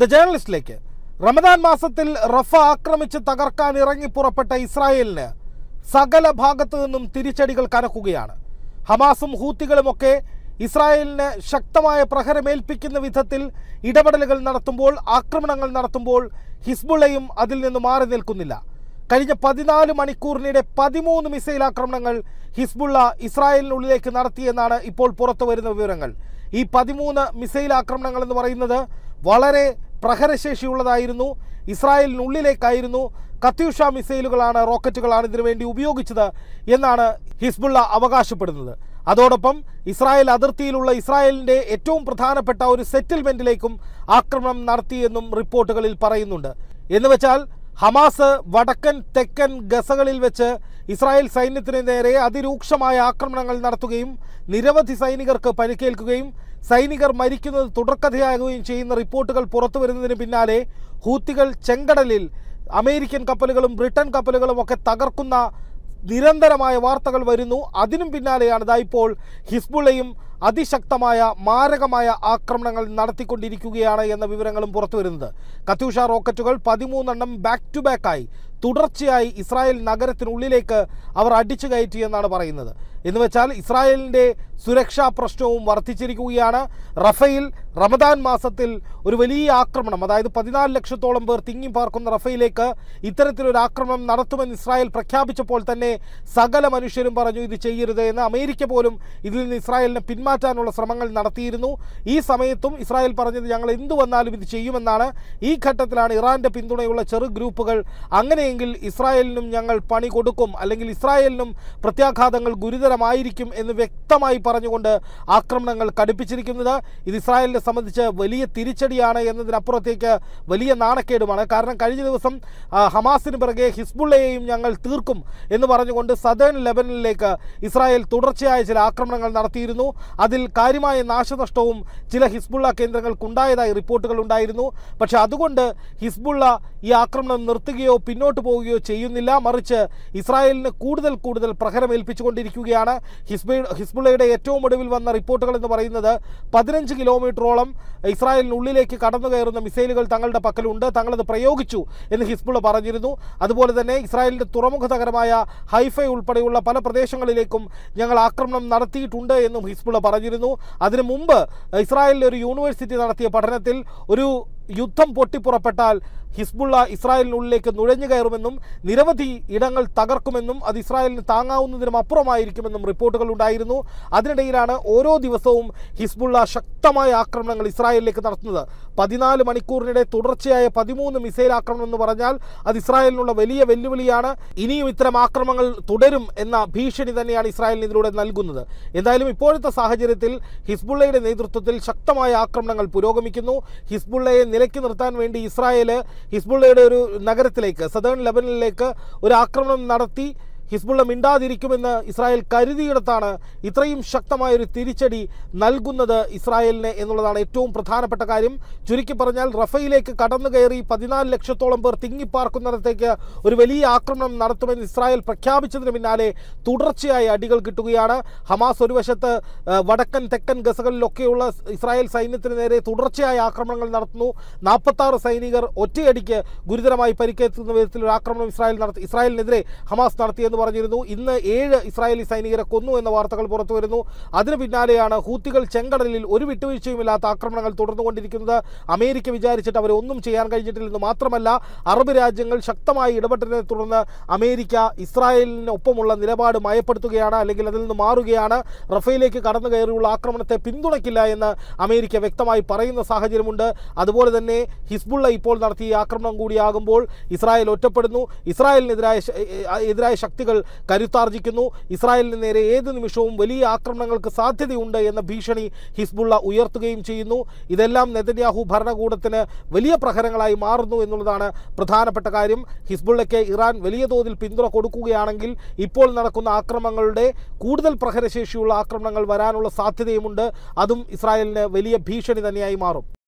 The ജേർണലിസ്റ്റിലേക്ക്. Ramadan മാസത്തിൽ റഫ ആക്രമിച്ച് തകർക്കാൻ ഇറങ്ങി പുറപ്പെട്ട ഇസ്രായേലിന് സകല ഭാഗത്തു നിന്നും തിരിച്ചടികൾ കനക്കുകയാണ്. ഹമാസും ഹൂത്തികളുമൊക്കെ ഇസ്രായേലിന് ശക്തമായ പ്രഹരമേൽപ്പിക്കുന്ന വിധത്തിൽ ഇടപെടലുകൾ നടത്തുമ്പോൾ ആക്രമണങ്ങൾ നടത്തുമ്പോൾ ഹിസ്ബുള്ളയും അതിൽ നിന്ന് മാറി നിൽക്കുന്നില്ല. കഴിഞ്ഞ പതിനാല് മണിക്കൂറിനിടെ പതിമൂന്ന് മിസൈൽ ആക്രമണങ്ങൾ ഹിസ്ബുള്ള ഇസ്രായേലിനുള്ളിലേക്ക് നടത്തിയെന്നാണ് ഇപ്പോൾ പുറത്തു വരുന്ന വിവരങ്ങൾ. ഈ പതിമൂന്ന് മിസൈൽ ആക്രമണങ്ങൾ എന്ന് പറയുന്നത് വളരെ പ്രഹരശേഷിയുള്ളതായിരുന്നു. ഇസ്രായേലിനുള്ളിലേക്കായിരുന്നു. കത്യൂഷ മിസൈലുകളാണ് റോക്കറ്റുകളാണ് ഇതിനുവേണ്ടി ഉപയോഗിച്ചത് എന്നാണ് ഹിസ്ബുള്ള അവകാശപ്പെടുന്നത്. അതോടൊപ്പം ഇസ്രായേൽ അതിർത്തിയിലുള്ള ഇസ്രായേലിന്റെ ഏറ്റവും പ്രധാനപ്പെട്ട ഒരു സെറ്റിൽമെന്റിലേക്കും ആക്രമണം നടത്തിയെന്നും റിപ്പോർട്ടുകളിൽ പറയുന്നുണ്ട്. എന്നുവെച്ചാൽ ഹമാസ് വടക്കൻ തെക്കൻ ഗസകളിൽ വെച്ച് ഇസ്രായേൽ സൈന്യത്തിന് നേരെ അതിരൂക്ഷമായ ആക്രമണങ്ങൾ നടത്തുകയും നിരവധി സൈനികർക്ക് പരിക്കേൽക്കുകയും സൈനികർ മരിക്കുന്നത് തുടർക്കഥയാകുകയും ചെയ്യുന്ന റിപ്പോർട്ടുകൾ പുറത്തു വരുന്നതിന് പിന്നാലെ ഹൂത്തികൾ ചെങ്കടലിൽ അമേരിക്കൻ കപ്പലുകളും ബ്രിട്ടൻ കപ്പലുകളും ഒക്കെ തകർക്കുന്ന നിരന്തരമായ വാർത്തകൾ വരുന്നു. അതിനും പിന്നാലെയാണ് ഇതാ ഹിസ്ബുളയും അതിശക്തമായ മാരകമായ ആക്രമണങ്ങൾ നടത്തിക്കൊണ്ടിരിക്കുകയാണ് എന്ന വിവരങ്ങളും പുറത്തു വരുന്നത് കത്യൂഷ റോക്കറ്റുകൾ പതിമൂന്നെണ്ണം ബാക്ക് ടു ബാക്കായി തുടർച്ചയായി ഇസ്രായേൽ നഗരത്തിനുള്ളിലേക്ക് അവർ അടിച്ചു കയറ്റി എന്നാണ് പറയുന്നത്. എന്ന് വെച്ചാൽ ഇസ്രായേലിന്റെ സുരക്ഷാ പ്രശ്നവും വർദ്ധിച്ചിരിക്കുകയാണ്. റഫയിൽ റമദാൻ മാസത്തിൽ ഒരു വലിയ ആക്രമണം അതായത് പതിനാല് ലക്ഷത്തോളം പേർ തിങ്ങി പാർക്കുന്ന റഫയിലേക്ക് ഇത്തരത്തിലൊരു ആക്രമണം നടത്തുമെന്ന് ഇസ്രായേൽ പ്രഖ്യാപിച്ചപ്പോൾ തന്നെ സകല മനുഷ്യരും പറഞ്ഞു ഇത് ചെയ്യരുത് എന്ന് അമേരിക്ക പോലും ഇതിൽ നിന്ന് ഇസ്രായേലിനെ പിന്മാറ്റാനുള്ള ശ്രമങ്ങൾ നടത്തിയിരുന്നു. ഈ സമയത്തും ഇസ്രായേൽ പറഞ്ഞത് ഞങ്ങൾ എന്തു വന്നാലും ഇത് ചെയ്യുമെന്നാണ്. ഈ ഘട്ടത്തിലാണ് ഇറാന്റെ പിന്തുണയുള്ള ചെറു ഗ്രൂപ്പുകൾ അങ്ങനെയെങ്കിൽ ഇസ്രായേലിനും ഞങ്ങൾ പണി കൊടുക്കും അല്ലെങ്കിൽ ഇസ്രായേലിനും പ്രത്യാഘാതങ്ങൾ ഗുരുതരമായിരിക്കും എന്ന് വ്യക്തമായി പറഞ്ഞുകൊണ്ട് ആക്രമണങ്ങൾ കടുപ്പിച്ചിരിക്കുന്നത്. ഇത് ഇസ്രായേലിനെ സംബന്ധിച്ച് വലിയ തിരിച്ചടിയാണ് എന്നതിനപ്പുറത്തേക്ക് വലിയ നാണക്കേടുമാണ്. കാരണം കഴിഞ്ഞ ദിവസം ഹമാസിന് പിറകെ ഹിസ്ബുള്ളയെയും ഞങ്ങൾ തീർക്കും എന്ന് പറഞ്ഞുകൊണ്ട് സദേൺ ലെബനിലേക്ക് ഇസ്രായേൽ തുടർച്ചയായ ചില ആക്രമണങ്ങൾ നടത്തിയിരുന്നു. അതിൽ കാര്യമായ നാശനഷ്ടവും ചില ഹിസ്ബുള്ള കേന്ദ്രങ്ങൾക്കുണ്ടായതായി റിപ്പോർട്ടുകൾ ഉണ്ടായിരുന്നു. പക്ഷെ അതുകൊണ്ട് ഹിസ്ബുള്ള ഈ ആക്രമണം നിർത്തുകയോ പിന്നോട്ട് പോവുകയോ ചെയ്യുന്നില്ല. മറിച്ച് ഇസ്രായേലിന് കൂടുതൽ കൂടുതൽ പ്രഹരമേൽപ്പിച്ചുകൊണ്ടിരിക്കുകയാണ് ഹിസ്ബ ഹിസ്ബുള്ളയുടെ ഏറ്റവും ഒടുവിൽ വന്ന റിപ്പോർട്ടുകൾ എന്ന് പറയുന്നത് പതിനഞ്ച് കിലോമീറ്ററോളം ഇസ്രായേലിനുള്ളിലേക്ക് കടന്നു കയറുന്ന മിസൈലുകൾ തങ്ങളുടെ പക്കലുണ്ട്. തങ്ങളത് പ്രയോഗിച്ചു എന്ന് ഹിസ്ബുള്ള പറഞ്ഞിരുന്നു. അതുപോലെ തന്നെ ഇസ്രായേലിന്റെ തുറമുഖ നഗരമായ ഹൈഫൈ ഉൾപ്പെടെയുള്ള പല പ്രദേശങ്ങളിലേക്കും ഞങ്ങൾ ആക്രമണം നടത്തിയിട്ടുണ്ട് എന്നും ഹിസ്ബുള്ള പറഞ്ഞിരുന്നു. അതിനു മുമ്പ് ഇസ്രായേലിലെ ഒരു യൂണിവേഴ്സിറ്റി നടത്തിയ പഠനത്തിൽ ഒരു യുദ്ധം പൊട്ടിപ്പുറപ്പെട്ടാൽ ഹിസ്ബുള്ള ഇസ്രായേലിനുള്ളിലേക്ക് നുഴഞ്ഞു കയറുമെന്നും നിരവധി ഇടങ്ങൾ തകർക്കുമെന്നും അത് ഇസ്രായേലിന് താങ്ങാവുന്നതിനും അപ്പുറമായിരിക്കുമെന്നും റിപ്പോർട്ടുകൾ ഉണ്ടായിരുന്നു. അതിനിടയിലാണ് ഓരോ ദിവസവും ഹിസ്ബുള്ള ശക്തമായ ആക്രമണങ്ങൾ ഇസ്രായേലിലേക്ക് നടത്തുന്നത്. പതിനാല് മണിക്കൂറിനിടെ തുടർച്ചയായ പതിമൂന്ന് മിസൈൽ ആക്രമണം എന്ന് പറഞ്ഞാൽ അത് ഇസ്രായേലിനുള്ള വലിയ വെല്ലുവിളിയാണ്. ഇനിയും ഇത്തരം ആക്രമണങ്ങൾ തുടരും എന്ന ഭീഷണി തന്നെയാണ് ഇസ്രായേലിന് ഇതിലൂടെ നൽകുന്നത്. എന്തായാലും ഇപ്പോഴത്തെ സാഹചര്യത്തിൽ ഹിസ്ബുള്ളയുടെ നേതൃത്വത്തിൽ ശക്തമായ ആക്രമണങ്ങൾ പുരോഗമിക്കുന്നു. ഹിസ്ബുള്ളയെ നിലയ്ക്ക് നിർത്താൻ വേണ്ടി ഇസ്രായേൽ ഹിസ്ബുള്ളയുടെ ഒരു നഗരത്തിലേക്ക് സദേൺ ലെബനിലേക്ക് ഒരു ആക്രമണം നടത്തി. ഹിസ്ബുള്ള മിണ്ടാതിരിക്കുമെന്ന് ഇസ്രായേൽ കരുതിയിടത്താണ് ഇത്രയും ശക്തമായ ഒരു തിരിച്ചടി നൽകുന്നത് ഇസ്രായേലിന് എന്നുള്ളതാണ് ഏറ്റവും പ്രധാനപ്പെട്ട കാര്യം. ചുരുക്കി പറഞ്ഞാൽ റഫയിലേക്ക് കടന്നു കയറി പതിനാല് ലക്ഷത്തോളം പേർ തിങ്ങിപ്പാർക്കുന്നിടത്തേക്ക് ഒരു വലിയ ആക്രമണം നടത്തുമെന്ന് ഇസ്രായേൽ പ്രഖ്യാപിച്ചതിന് പിന്നാലെ തുടർച്ചയായി അടികൾ കിട്ടുകയാണ്. ഹമാസ് ഒരു വശത്ത് വടക്കൻ തെക്കൻ ഗസകളിലൊക്കെയുള്ള ഇസ്രായേൽ സൈന്യത്തിന് നേരെ തുടർച്ചയായ ആക്രമണങ്ങൾ നടത്തുന്നു. നാൽപ്പത്താറ് സൈനികർ ഒറ്റയടിക്ക് ഗുരുതരമായി പരിക്കേറ്റുന്ന വിധത്തിൽ ഒരു ആക്രമണം ഇസ്രായേൽ നടത്തി ഇസ്രായേലിനെതിരെ ഹമാസ് നടത്തിയെന്ന് പറഞ്ഞിരുന്നു. ഇന്ന് ഏഴ് ഇസ്രായേലി സൈനികരെ കൊന്നു എന്ന വാർത്തകൾ പുറത്തു വരുന്നു അതിന് പിന്നാലെയാണ് ഹൂത്തികൾ ചെങ്കടലിൽ ഒരു വിട്ടുവീഴ്ചയുമില്ലാത്ത ആക്രമണങ്ങൾ തുടർന്നുകൊണ്ടിരിക്കുന്നത്. അമേരിക്ക വിചാരിച്ചിട്ട് അവരൊന്നും ചെയ്യാൻ കഴിഞ്ഞിട്ടില്ലെന്ന് മാത്രമല്ല അറബ് രാജ്യങ്ങൾ ശക്തമായി ഇടപെട്ടതിനെ തുടർന്ന് അമേരിക്ക ഇസ്രായേലിനൊപ്പമുള്ള നിലപാട് മയപ്പെടുത്തുകയാണ് അല്ലെങ്കിൽ അതിൽ നിന്ന് മാറുകയാണ്. റഫേലേക്ക് കടന്നു കയറിയുള്ള ആക്രമണത്തെ പിന്തുണയ്ക്കില്ല എന്ന് അമേരിക്ക വ്യക്തമായി പറയുന്ന സാഹചര്യമുണ്ട്. അതുപോലെ തന്നെ ഹിസ്ബുള്ള ഇപ്പോൾ നടത്തിയ ആക്രമണം കൂടിയാകുമ്പോൾ ഇസ്രായേൽ ഒറ്റപ്പെടുന്നു. ഇസ്രായേലിനെതിരായ എതിരായ ശക്തികൾ കരുത്താർജിക്കുന്നു. ഇസ്രായേലിന് നേരെ ഏത് നിമിഷവും വലിയ ആക്രമണങ്ങൾക്ക് സാധ്യതയുണ്ട് എന്ന ഭീഷണി ഹിസ്ബുള്ള ഉയർത്തുകയും ചെയ്യുന്നു. ഇതെല്ലാം നെതന്യാഹു ഭരണകൂടത്തിന് വലിയ പ്രഹരങ്ങളായി മാറുന്നു എന്നുള്ളതാണ് പ്രധാനപ്പെട്ട കാര്യം. ഹിസ്ബുള്ളയ്ക്ക് ഇറാൻ വലിയ തോതിൽ പിന്തുണ കൊടുക്കുകയാണെങ്കിൽ ഇപ്പോൾ നടക്കുന്ന ആക്രമണങ്ങളുടെ കൂടുതൽ പ്രഹരശേഷിയുള്ള ആക്രമണങ്ങൾ വരാനുള്ള സാധ്യതയുമുണ്ട്. അതും ഇസ്രായേലിന് വലിയ ഭീഷണി തന്നെയായി മാറും.